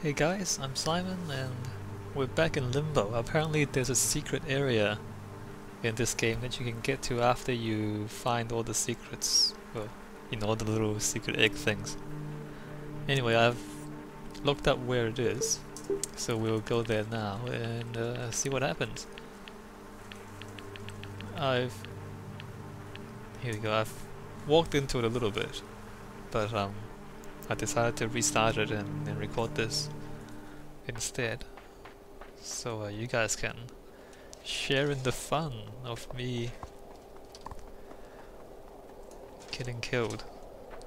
Hey guys, I'm Simon and we're back in Limbo. Apparently there's a secret area in this game that you can get to after you find all the secrets. Well, you know, all the little secret egg things. Anyway, I've looked up where it is, so we'll go there now and uh, see what happens. I've... Here we go, I've walked into it a little bit, but um, I decided to restart it and, and record this instead. So uh, you guys can share in the fun of me getting killed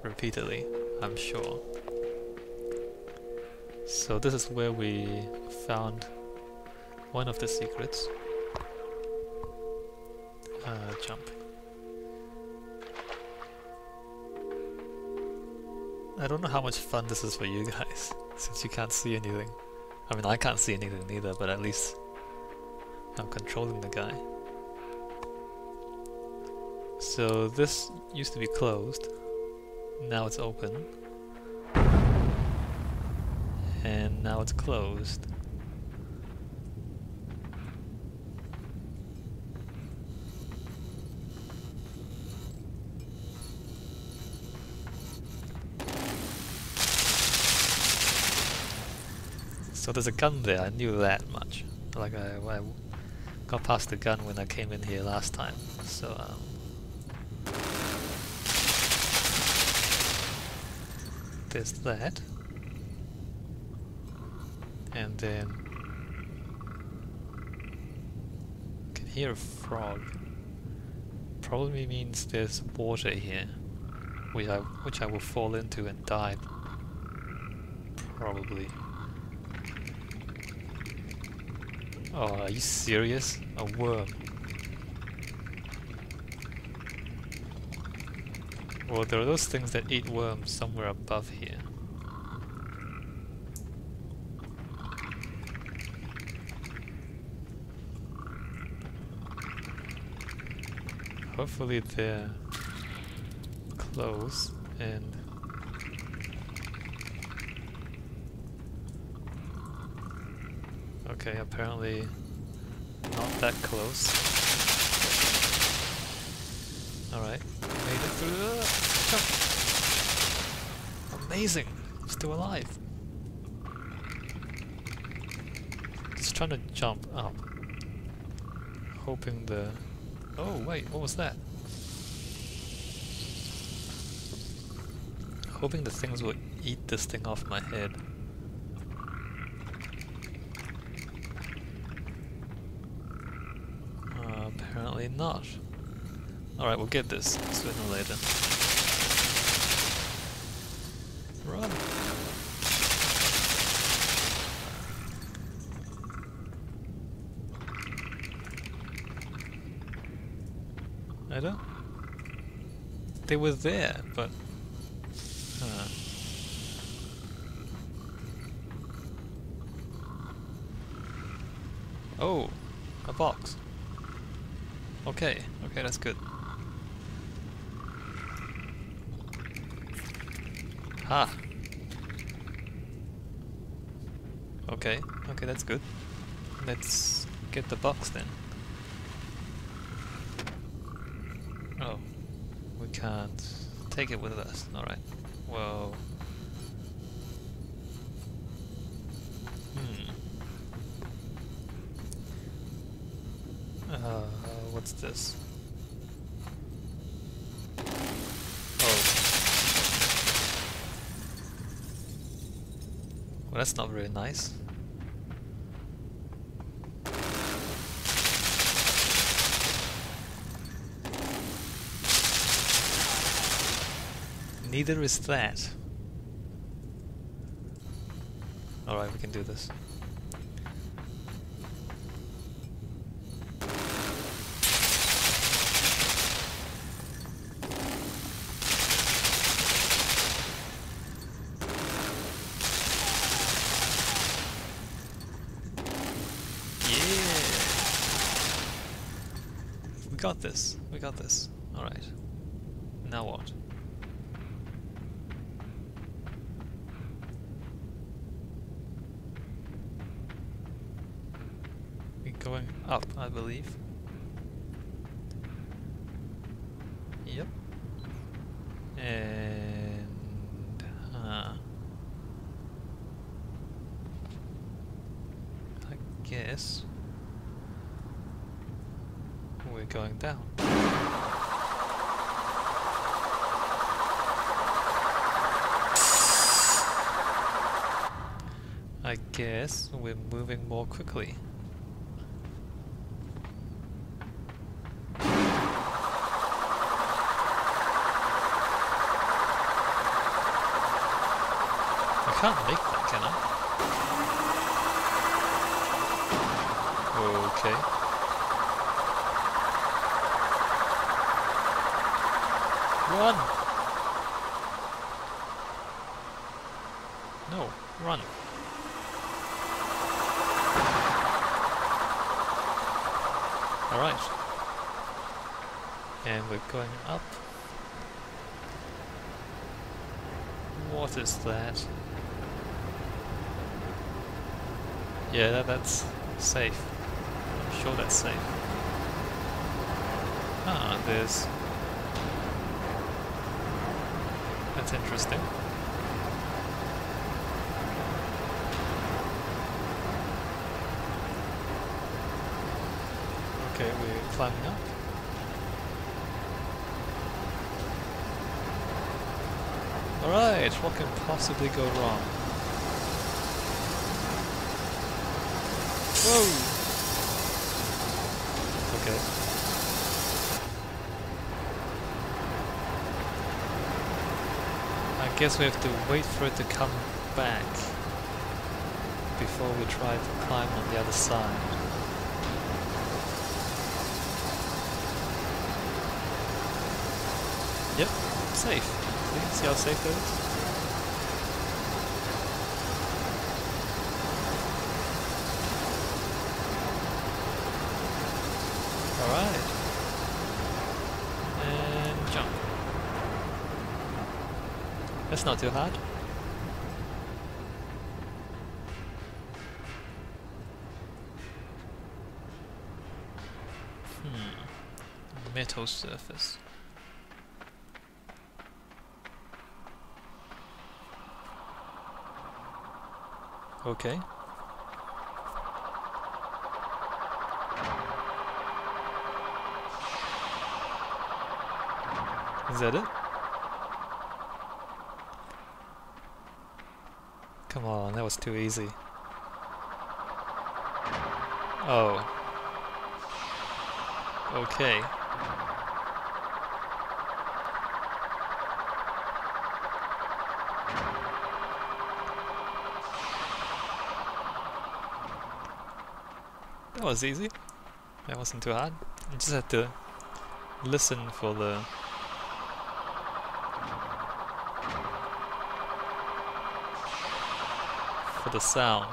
repeatedly, I'm sure. So this is where we found one of the secrets. Uh, jump. I don't know how much fun this is for you guys, since you can't see anything. I mean, I can't see anything either, but at least I'm controlling the guy. So this used to be closed, now it's open. And now it's closed. So there's a gun there, I knew that much. Like I, I got past the gun when I came in here last time, so um, There's that. And then I can hear a frog. Probably means there's water here, which I which I will fall into and die. Probably. Oh, are you serious? A worm. Well, there are those things that eat worms somewhere above here. Hopefully they're close and Okay, apparently not that close. Alright, made it through. Amazing! Still alive! Just trying to jump up. Hoping the... Oh wait, what was that? Hoping the things will eat this thing off my head. Uh, apparently not. Alright, we'll get this sooner or later. Run! I don't... They were there, but... Oh, a box. Okay, okay, that's good. Ha! Okay, okay, that's good. Let's get the box then. Oh, we can't take it with us. Alright, well... Hmm. Uh, what's this? Oh. Well, that's not very nice. Neither is that. Alright, we can do this. Yeah! We got this. We got this. Alright. Now what? Going up, I believe. Yep. And... Huh. I guess... We're going down. I guess we're moving more quickly. Can't make that, can I? Okay. Run! No, run. Alright. And we're going up. What is that? Yeah, that, that's safe. I'm sure that's safe. Ah, there's... That's interesting. Okay, we're climbing up. Alright, what can possibly go wrong? Whoa! Okay. I guess we have to wait for it to come back before we try to climb on the other side. Yep, safe. See, how safe that is? Alright. And jump. That's not too hard. Hmm. Metal surface. Okay. Is that it? Come on, that was too easy. Oh. Okay. That was easy. That wasn't too hard. You just had to listen for the the sound.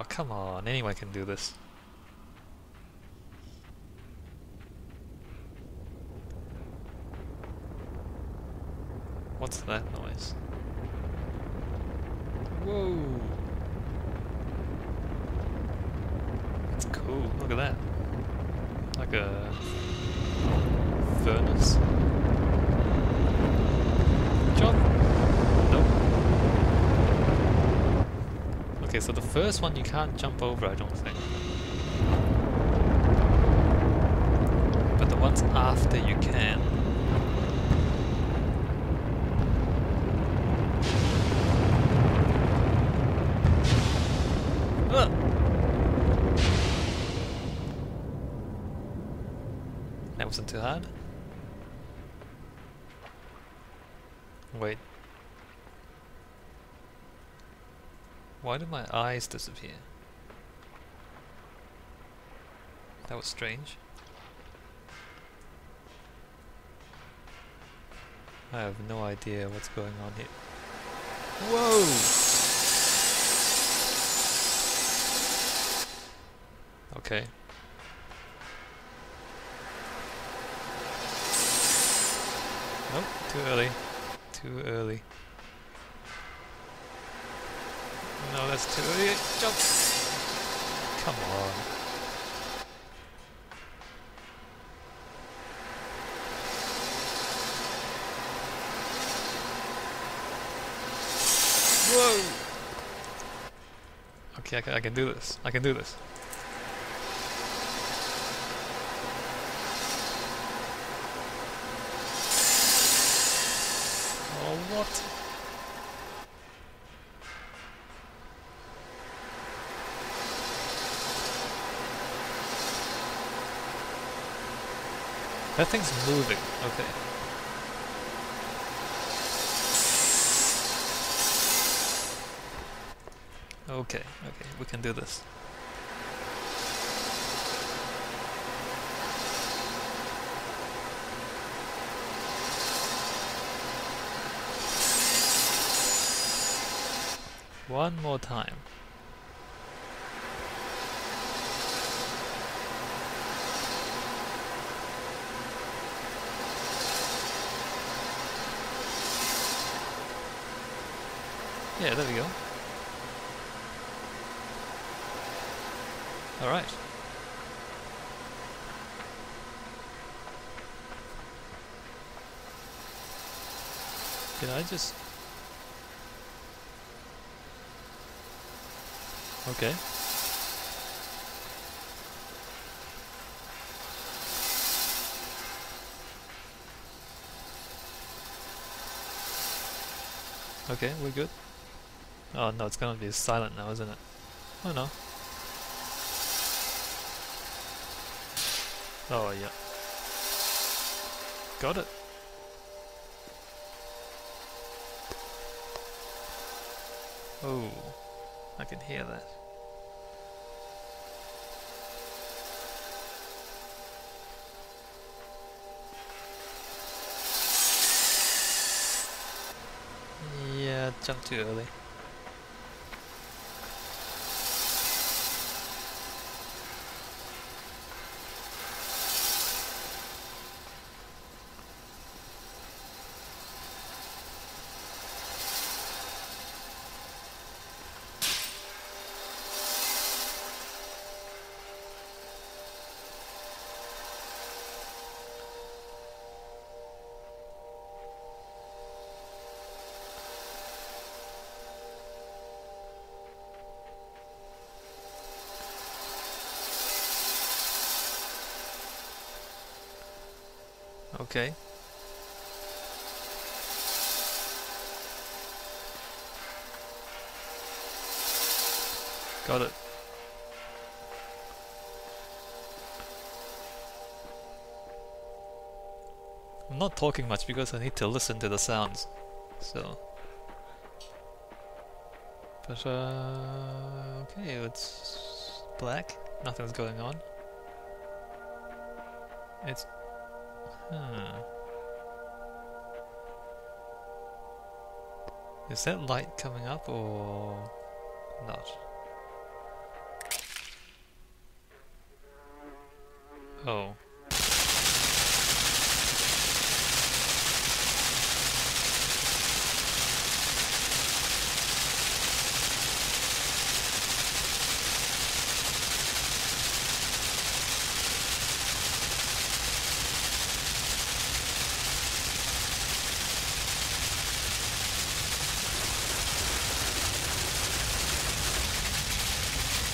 Oh come on, anyone can do this. What's that noise? Whoa! That's cool, look at that. Like a furnace. Jump! Nope. Okay, so the first one you can't jump over, I don't think. But the ones after you can. That wasn't too hard. Wait. Why did my eyes disappear? That was strange. I have no idea what's going on here. Whoa! Okay. Nope, too early. Too early. No, that's too early. Jump! Come on. Whoa! Okay, I can, I can do this. I can do this. Oh, what? That thing's moving. Okay. Okay, okay, we can do this. One more time. Yeah, there we go. Alright. Can I just... Okay. Okay, we're good. Oh no, it's gonna be silent now, isn't it? Oh no. Oh yeah. Got it. Oh, I can hear that. Yeah, jumped too early. Okay. Got it. I'm not talking much because I need to listen to the sounds. So. But uh okay, it's black. Nothing's going on. It's Is that light coming up or not? Oh.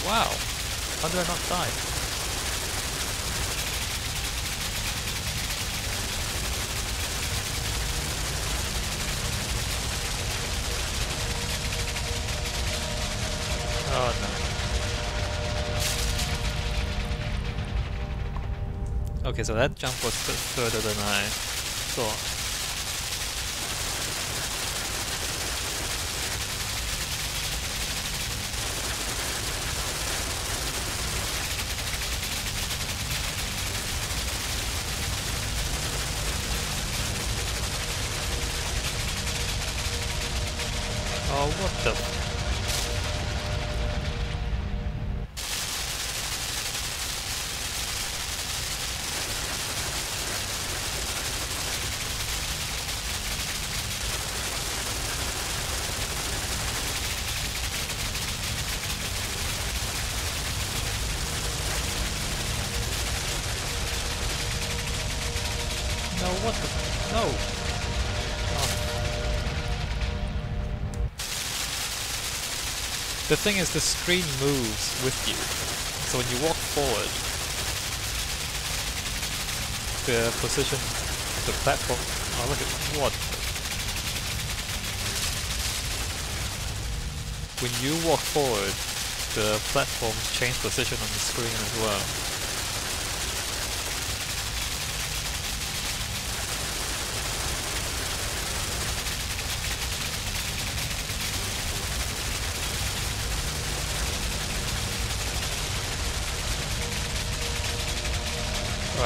Wow! How did I not die? Oh no. Okay, so that jump was further than I thought. what the... No, what the... No! The thing is, the screen moves with you. So when you walk forward, the position, the platform. Oh, look at what? When you walk forward, the platforms change position on the screen as well.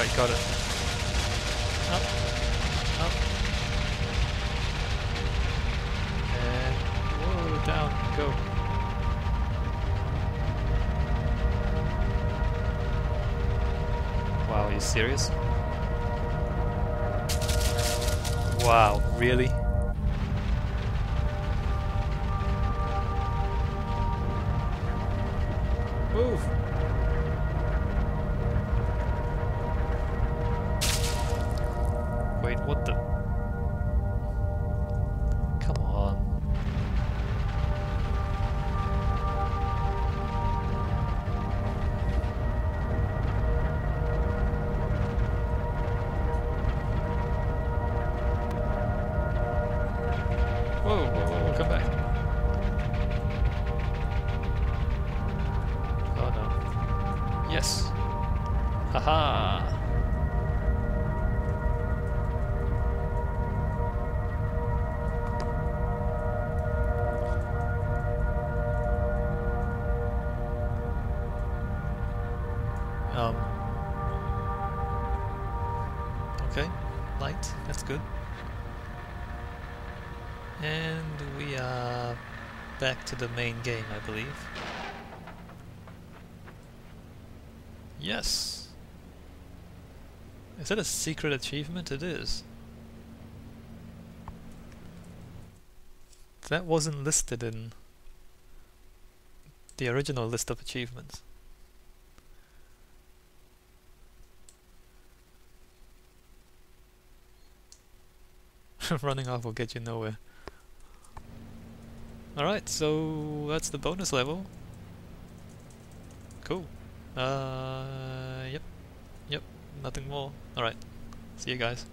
Right, got it. Up. Up. And whoa, down, go. Wow, are you serious? Wow, really? Move! Yes. Haha. Um, okay, light, that's good. And we are back to the main game, I believe. Yes! Is that a secret achievement? It is. That wasn't listed in the original list of achievements. running off will get you nowhere. Alright, so that's the bonus level. Cool. Uh, nothing more. Alright, see you guys.